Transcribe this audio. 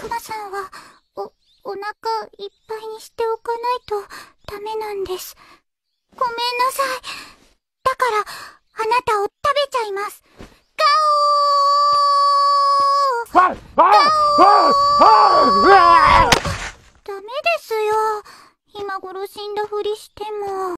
クマさんはお腹いっぱいにしておかないとダメなんです。ごめんなさい。だから、あなたを食べちゃいます。ガオー。ダメですよ。今頃死んだふりしても。